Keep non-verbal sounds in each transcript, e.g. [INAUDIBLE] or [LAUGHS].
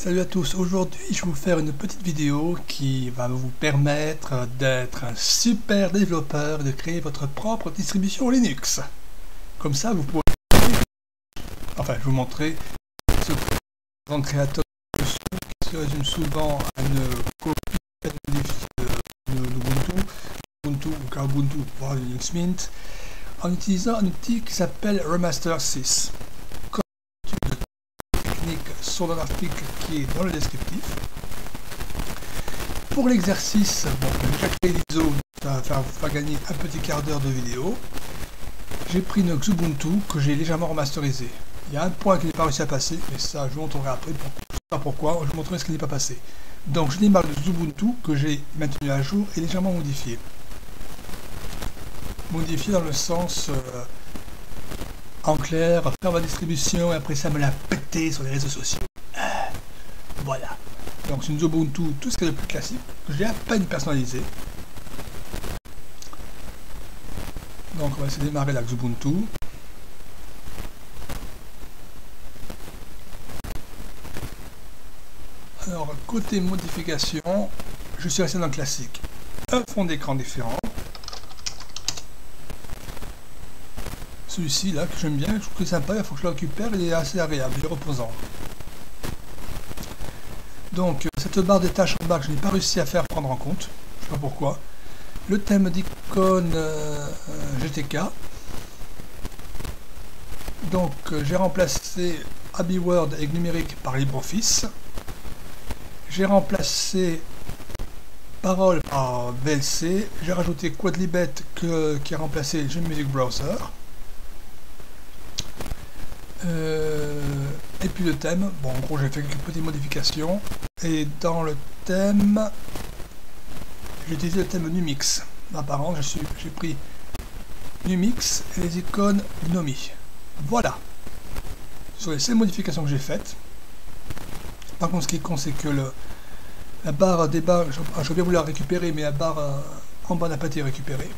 Salut à tous, aujourd'hui je vais vous faire une petite vidéo qui va vous permettre d'être un super développeur et de créer votre propre distribution Linux. Comme ça vous pourrez... Enfin, je vais vous montrer ce grand créateur qui se résume souvent à une copie de Ubuntu, Ubuntu ou Ubuntu pour Linux Mint, en utilisant un outil qui s'appelle Remaster 6 sur un article qui est dans le descriptif. Pour l'exercice, créé l'ISO, va faire gagner un petit quart d'heure de vidéo. J'ai pris une Xubuntu que j'ai légèrement remasterisé. Il y a un point qui n'est pas réussi à passer, mais ça je vous montrerai après. pas pourquoi, je vous montrerai ce qui n'est pas passé. Donc je démarre le Xubuntu que j'ai maintenu à jour et légèrement modifié. Modifié dans le sens... Euh, en clair, faire ma distribution et après ça me la péter sur les réseaux sociaux. Voilà. Donc c'est une Ubuntu, tout ce qui est le plus classique, que j'ai à peine personnalisé. Donc on va essayer de démarrer la Ubuntu. Alors côté modification, je suis resté dans le classique. Un fond d'écran différent. celui-ci là que j'aime bien, je trouve que sympa, il faut que je le récupère, il est assez agréable, il est reposant. Donc euh, cette barre des tâches en bas que je n'ai pas réussi à faire prendre en compte, je sais pas pourquoi. Le thème d'icône euh, euh, GTK. Donc j'ai remplacé Abbey Word avec numérique par LibreOffice. J'ai remplacé parole par VLC. J'ai rajouté Quadlibet qui a remplacé Music Browser. Et puis le thème, bon en gros j'ai fait quelques petites modifications. Et dans le thème, j'ai utilisé le thème Numix. Apparemment j'ai pris Numix et les icônes Gnomi. Voilà. Ce sont les seules modifications que j'ai faites. Par contre ce qui compte c'est que la barre des barres, je, vais vous la récupérer mais la barre euh, en bas n'a pas été récupérée.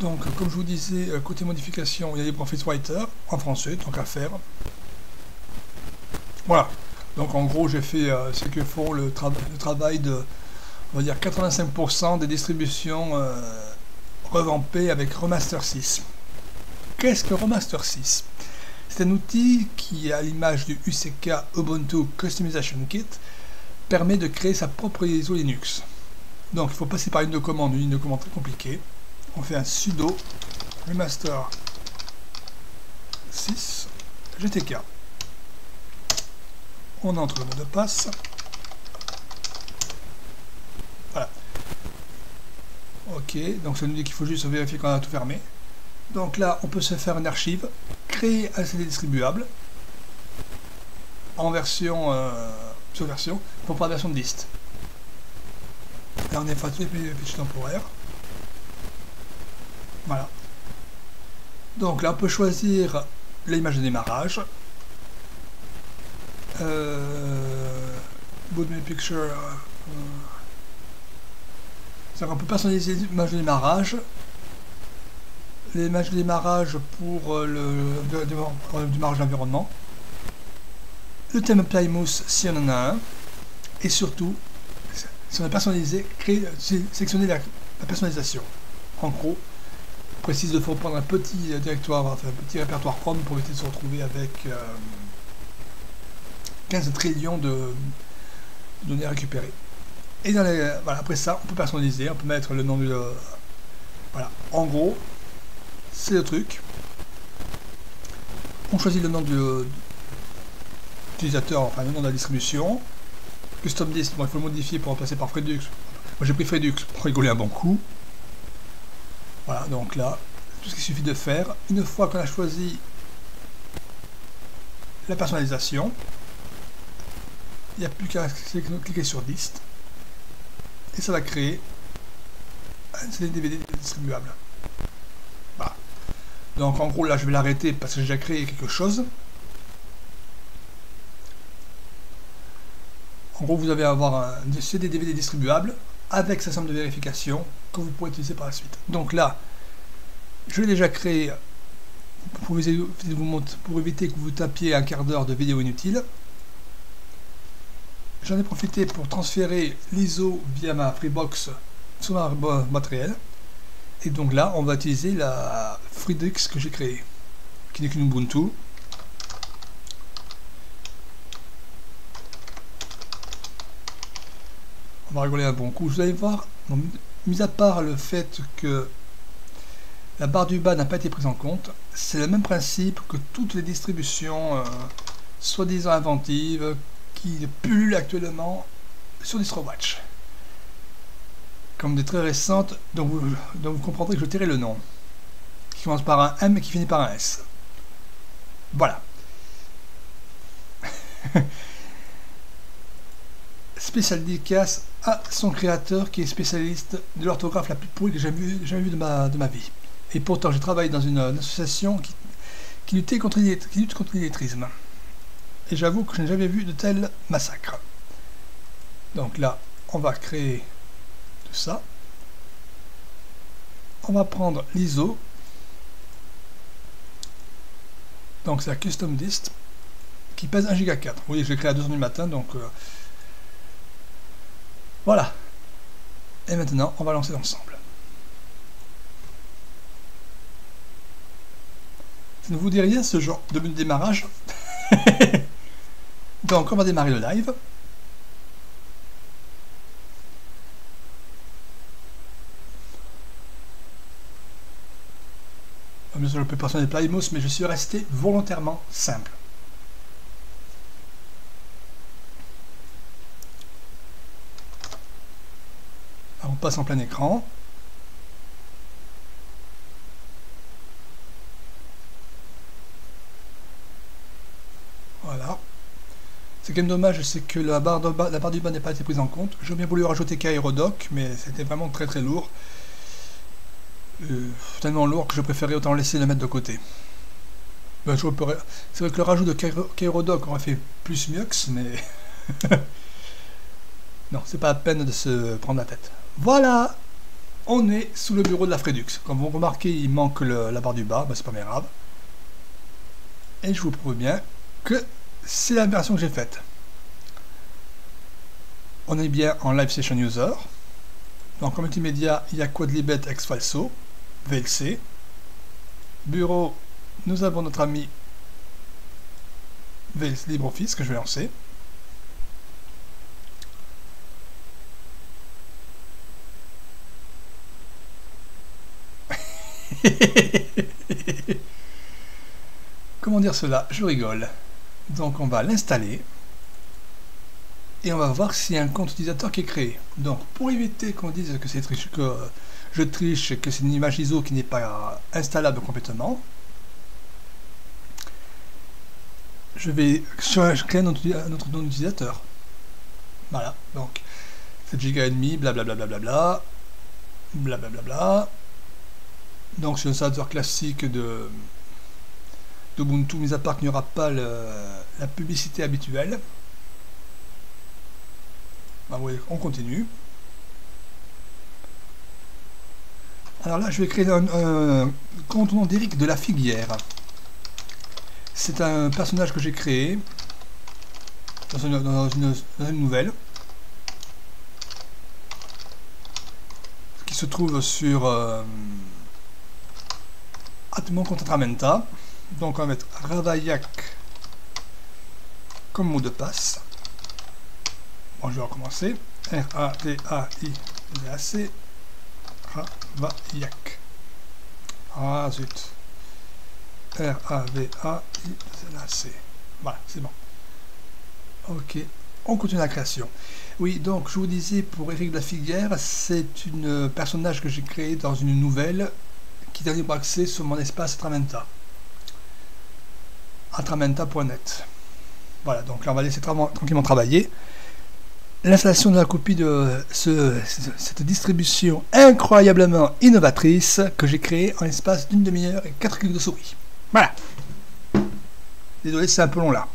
Donc, comme je vous disais, euh, côté modification, il y a les Writer en français, tant qu'à faire. Voilà. Donc, en gros, j'ai fait euh, ce que font le, travail de, on va dire, 85% des distributions euh, revampées avec Remaster 6. Qu'est-ce que Remaster 6 C'est un outil qui, à l'image du UCK Ubuntu Customization Kit, permet de créer sa propre ISO Linux. Donc, il faut passer par une de commande, une de commande très compliquée on fait un sudo remaster 6 GTK. On entre le mot de passe. Voilà. Ok, donc ça nous dit qu'il faut juste vérifier qu'on a tout fermé. Donc là, on peut se faire une archive, créer un CD distribuable en version euh, sur version pour pas la version de liste. Là, on est fatigué les fichiers temporaires. Voilà. Donc là, on peut choisir l'image de démarrage. Euh, picture. Euh, euh on peut personnaliser l'image de démarrage. L'image de démarrage pour euh, le, démarrage d'environnement. Le thème Plymouth si on en a un. Et surtout, si on a personnalisé, sélectionner la personnalisation. En gros, précise de faut prendre un petit directoire, enfin un petit répertoire Chrome pour éviter de se retrouver avec 15 euh, trillions de données récupérées. Et après ça, on peut personnaliser, on peut mettre le nom du... Euh, voilà, en gros, c'est le truc. On choisit le nom de l'utilisateur, enfin le nom de la distribution. Custom list, il faut le modifier pour remplacer par Fredux. Moi j'ai pris Fredux pour rigoler un bon coup. Voilà, donc là, tout ce qu'il suffit de faire, une fois qu'on a choisi la personnalisation, il n'y a plus qu'à cliquer sur liste et ça va créer un CD DVD distribuable. Voilà. Donc en gros là je vais l'arrêter parce que j'ai déjà créé quelque chose. En gros vous allez avoir un CD DVD distribuable avec sa somme de vérification que vous pourrez utiliser par la suite. Donc là, je l'ai déjà créé pour éviter que vous tapiez un quart d'heure de vidéo inutile. J'en ai profité pour transférer l'ISO via ma Freebox sur ma matériel. Et donc là, on va utiliser la Freedux que j'ai créée, qui n'est qu'une Ubuntu. On va rigoler un bon coup. Vous allez voir, mis à part le fait que la barre du bas n'a pas été prise en compte, c'est le même principe que toutes les distributions euh, soi-disant inventives qui pullulent actuellement sur DistroWatch. Comme des très récentes dont vous, comprendrez que je tairai le nom. Qui commence par un M et qui finit par un S. Voilà. [LAUGHS] spécial dédicace à son créateur qui est spécialiste de l'orthographe la plus pourrie que j'ai jamais vue vu de, ma, vie. Et pourtant, j'ai travaillé dans une, association qui, luttait contre qui lutte contre l'illettrisme. Et j'avoue que je n'ai jamais vu de tel massacre. Donc là, on va créer tout ça. On va prendre l'ISO. Donc c'est la custom dist qui pèse 1 giga 4. Vous voyez, je l'ai créé à 2h du matin, donc euh, voilà. Et maintenant, on va lancer l'ensemble. Ça ne vous dit rien ce genre de démarrage [LAUGHS] Donc, on va démarrer le live. Bien sûr, je peux passer des Plymouth, mais je suis resté volontairement simple. on passe en plein écran. Voilà. Ce qui est dommage, c'est que la barre, du bas n'a pas été prise en compte. J'aurais bien voulu rajouter qu'Aerodoc, mais c'était vraiment très très lourd. Euh, tellement lourd que je préférais autant laisser le mettre de côté. Ben, c'est vrai que le rajout de qu'Aerodoc aurait fait plus mieux, mais... [LAUGHS] non, c'est pas la peine de se prendre la tête. Voilà On est sous le bureau de la Fredux. Comme vous remarquez, il manque la barre du bas, ben, c'est pas grave. Et je vous prouve bien que c'est la version que j'ai faite. On est bien en Live Session User. Donc en multimédia, il y a Quadlibet Exfalso, VLC. Bureau, nous avons notre ami VLC LibreOffice que je vais lancer. [LAUGHS] Comment dire cela? Je rigole. Donc on va l'installer. Et on va voir s'il y a un compte utilisateur qui est créé. Donc pour éviter qu'on dise que c'est que je triche que c'est une image ISO qui n'est pas installable complètement, je vais créer notre nom d'utilisateur. Voilà, donc 7 giga et demi, blablabla, blablabla, blablabla. Donc c'est un serveur classique de d'Ubuntu, mis à part qu'il n'y aura pas la publicité habituelle. Bah, on continue. Alors là, je vais créer un, un contenant d'Eric de la Figuière. C'est un personnage que j'ai créé dans une, nouvelle qui se trouve sur euh, Atmon Contramenta. Donc on va mettre Ravaillac comme mot de passe. Bon, je vais recommencer. R-A-D-A-I-A-C. Ravaillac. Ah zut. R-A-V-A-I-A-C. Voilà, c'est bon. Ok, on continue la création. Oui, donc je vous disais pour Eric de la Figuière, c'est un personnage que j'ai créé dans une nouvelle qui donne libre accès sur mon espace Atramenta. Atramenta.net. Voilà, donc là on va laisser tranquillement travailler. L'installation de la copie de cette distribution incroyablement innovatrice que j'ai créée en l'espace d'une demi-heure et quatre clics de souris. Voilà. Désolé, c'est un peu long là.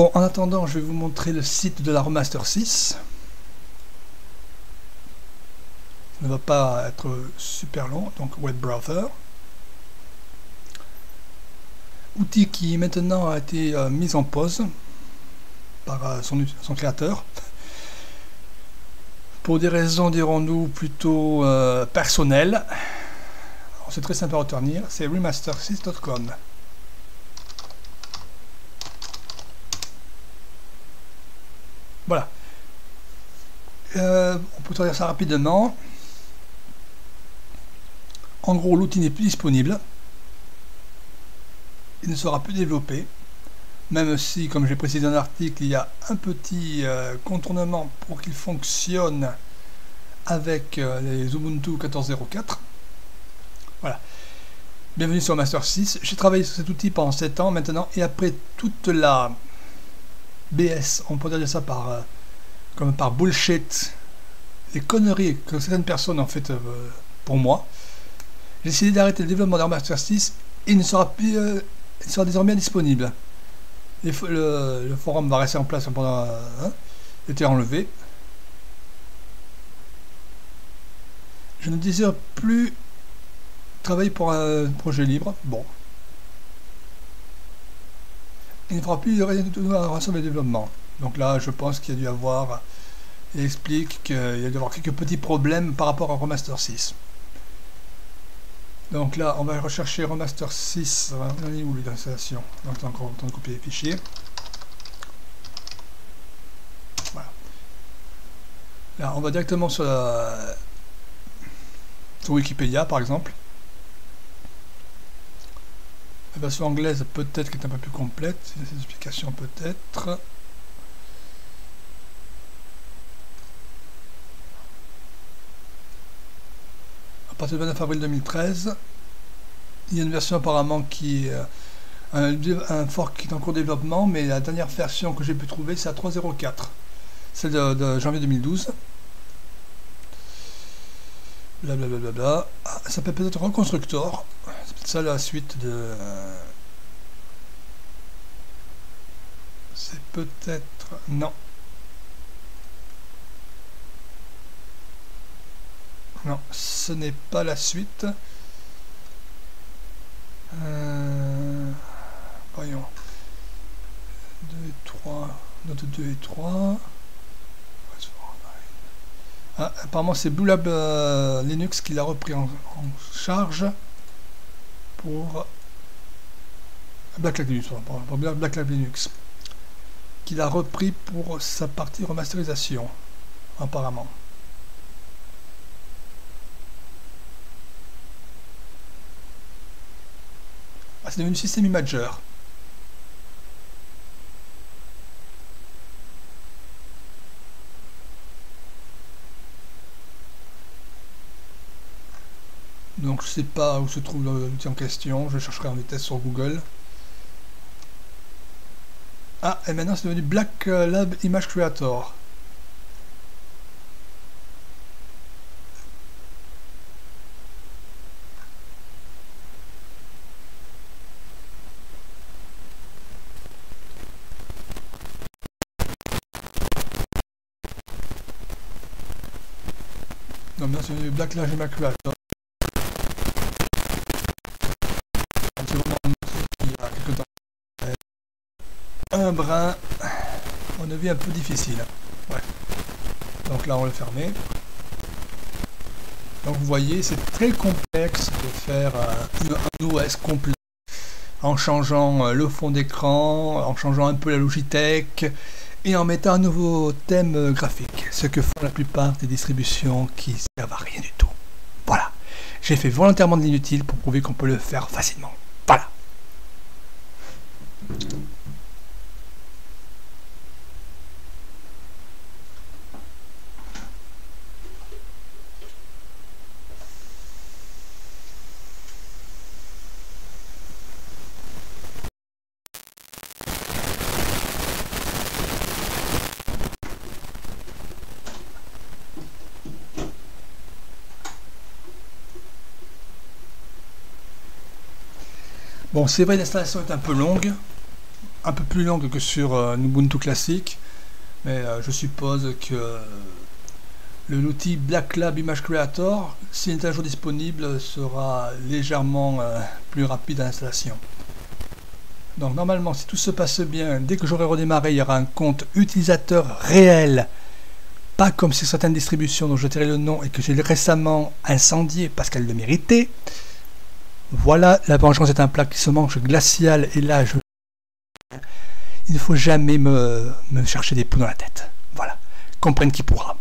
Bon, en attendant, je vais vous montrer le site de la Remaster 6. Ça ne va pas être super long, donc web browser. Outil qui maintenant a été euh, mis en pause par euh, son, créateur. Pour des raisons, dirons-nous, plutôt euh, personnelles. C'est très simple à retenir, c'est remaster6.com. Voilà. Euh, on peut traduire ça rapidement. En gros, l'outil n'est plus disponible. Il ne sera plus développé. Même si, comme j'ai précisé dans l'article, il y a un petit euh, contournement pour qu'il fonctionne avec euh, les Ubuntu 14.04. Voilà. Bienvenue sur Master 6. J'ai travaillé sur cet outil pendant 7 ans maintenant et après toute la BS, on peut dire ça par, euh, comme par bullshit, les conneries que certaines personnes ont fait euh, pour moi. J'ai décidé d'arrêter le développement d'Armaster 6 et il ne sera, plus, euh, il sera désormais disponible. le, forum va rester en place pendant hein, été enlevé. Je ne désire plus travailler pour un projet libre. Bon, il ne fera plus de relation de développement. Donc là, je pense qu'il y a dû avoir, il explique qu'il y a dû avoir quelques petits problèmes par rapport à Remaster 6. Donc là, on va rechercher Remaster 6, on est où l'installation? Donc on encore temps de copier les fichiers. Voilà. Là, on va directement sur, la, sur Wikipédia, par exemple. La version anglaise peut-être qui est un peu plus complète, il y explications peut-être. À partir du 29 avril 2013, il y a une version apparemment qui est un, un fork qui est en cours de développement, mais la dernière version que j'ai pu trouver c'est à 3.04, celle de, janvier 2012. Blablabla. Ah, ça peut peut-être Reconstructor ça la suite de... C'est peut-être... Non. Non, ce n'est pas la suite. Euh, voyons. 2 et 3. Note 2 et 3. Apparemment c'est Blue Lab euh, Linux qui l'a repris en charge pour Black Linux, pour Black Linux, qu'il a repris pour sa partie remasterisation, apparemment. Ah, c'est devenu système imager. Donc je sais pas où se trouve l'outil en question, je chercherai en vitesse sur Google. Ah, et maintenant c'est devenu Black Lab Image Creator. Non, maintenant c'est devenu Black Lab Image Creator. Un brin, on vu un peu difficile. Donc là, on le fermé. Donc vous voyez, c'est très complexe de faire un, OS complet en changeant euh, le fond d'écran, en changeant un peu la Logitech et en mettant un nouveau thème graphique, ce que font la plupart des distributions qui servent à rien du tout. Voilà, j'ai fait volontairement de l'inutile pour prouver qu'on peut le faire facilement. Voilà. Bon, c'est vrai, l'installation est un peu longue. un peu plus longue que sur euh, Ubuntu classique, mais euh, je suppose que l'outil Black Lab Image Creator, s'il est un jour disponible, sera légèrement euh, plus rapide à l'installation. Donc normalement, si tout se passe bien, dès que j'aurai redémarré, il y aura un compte utilisateur réel. Pas comme sur certaines distributions dont je tairai le nom et que j'ai récemment incendié parce qu'elle le méritait. Voilà, la vengeance est un plat qui se mange glacial et là, je... il ne faut jamais me, me chercher des poux dans la tête. Voilà, comprenne qui pourra.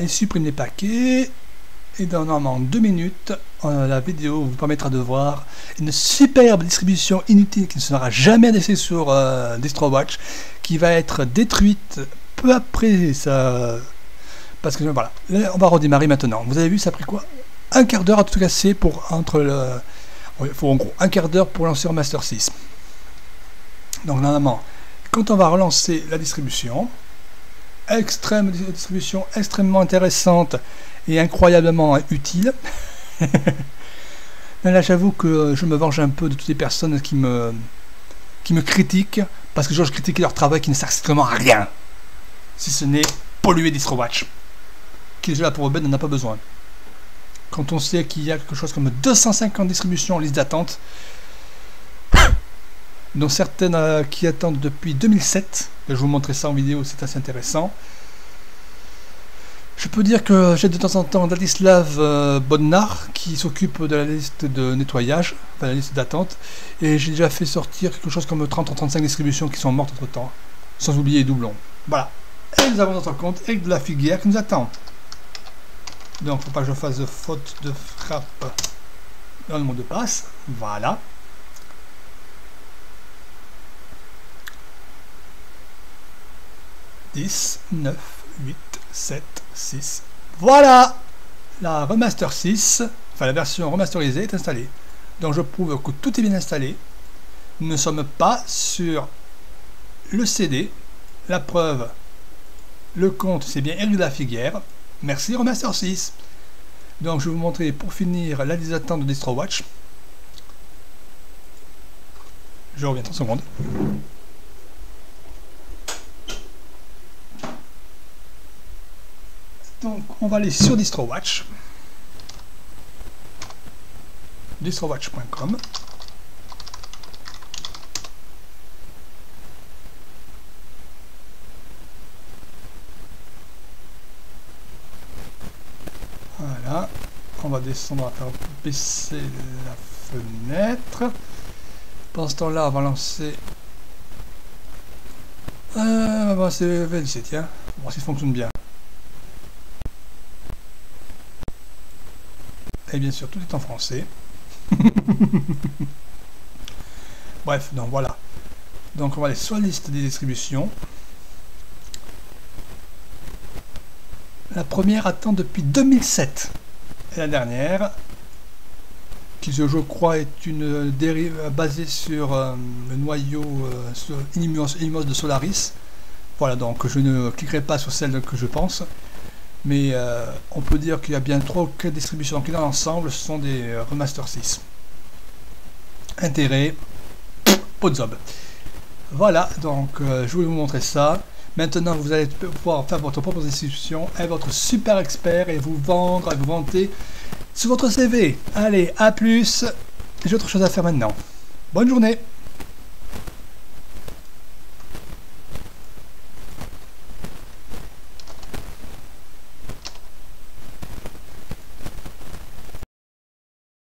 Il supprime les paquets. Et dans normalement deux minutes, euh, la vidéo vous permettra de voir une superbe distribution inutile qui ne sera jamais laissée sur euh, DistroWatch, qui va être détruite peu après ça. Parce que voilà, on va redémarrer maintenant. Vous avez vu, ça a pris quoi? Un quart d'heure à tout casser pour entre le. Il faut en gros un quart d'heure pour lancer Master 6. Donc normalement, quand on va relancer la distribution, extrême distribution extrêmement intéressante et incroyablement utile. [LAUGHS] là, j'avoue que je me venge un peu de toutes les personnes qui me, qui me critiquent parce que je critique leur travail qui ne sert strictement à rien. Si ce n'est polluer DistroWatch. Qui déjà pour Ben n'en a pas besoin. Quand on sait qu'il y a quelque chose comme 250 distributions en liste d'attente, dont certaines euh, qui attendent depuis 2007. je vous montrer ça en vidéo, c'est assez intéressant. Je peux dire que j'ai de temps en temps Ladislav euh, Bodnar qui s'occupe de la liste de nettoyage, enfin la liste d'attente, et j'ai déjà fait sortir quelque chose comme 30 ou 35 distributions qui sont mortes entre temps, sans oublier les doublons. Voilà. Et nous avons notre compte avec de la filière qui nous attend. Donc, faut pas que je fasse faute de frappe dans le mot de passe. Voilà. 10, 9, 8, 7, 6. Voilà La Remaster 6, enfin la version remasterisée est installée. Donc je prouve que tout est bien installé. Nous ne sommes pas sur le CD. La preuve, le compte c'est bien de la Figuière. Merci Remaster 6. Donc je vais vous montrer pour finir la liste d'attente de DistroWatch. Je reviens en seconde. Donc on va aller sur DistroWatch. distrowatch.com Voilà, on va descendre, à faire baisser la fenêtre. Pendant ce temps-là, on va lancer... Euh, on va on va voir si ça fonctionne bien. Et bien sûr, tout est en français. [LAUGHS] Bref, donc voilà. Donc on va aller sur la liste des distributions. La première attend depuis 2007. Et la dernière, qui je crois est une dérive basée sur euh, le noyau euh, de Solaris. Voilà, donc je ne cliquerai pas sur celle que je pense mais euh, on peut dire qu'il y a bien 3 ou 4 distributions qui dans l'ensemble ce sont des euh, Remaster 6. Intérêt, pas de job. Voilà, donc euh, je voulais vous montrer ça. Maintenant, vous allez pouvoir faire votre propre distribution, être votre super expert et vous vendre et vous vanter sur votre CV. Allez, à plus. J'ai autre chose à faire maintenant. Bonne journée